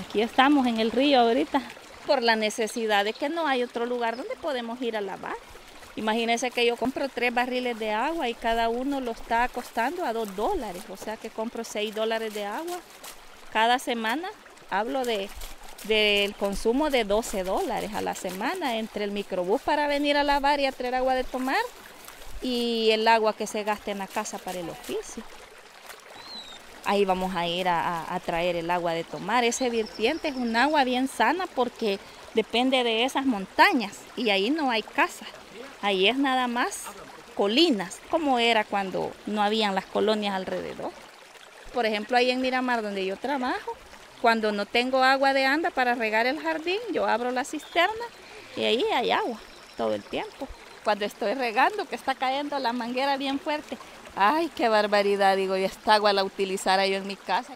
Aquí estamos en el río ahorita por la necesidad de que no hay otro lugar donde podemos ir a lavar. Imagínense que yo compro tres barriles de agua y cada uno lo está costando a dos dólares, o sea que compro seis dólares de agua cada semana. Hablo de del consumo de 12 dólares a la semana entre el microbús para venir a lavar y a traer agua de tomar y el agua que se gasta en la casa para el oficio. Ahí vamos a ir a, traer el agua de tomar. Ese virtiente es un agua bien sana porque depende de esas montañas y ahí no hay casa. Ahí es nada más colinas, como era cuando no habían las colonias alrededor. Por ejemplo, ahí en Miramar, donde yo trabajo, cuando no tengo agua de anda para regar el jardín, yo abro la cisterna y ahí hay agua todo el tiempo. Cuando estoy regando, que está cayendo la manguera bien fuerte, ay, qué barbaridad, digo, y esta agua la utilizara yo en mi casa.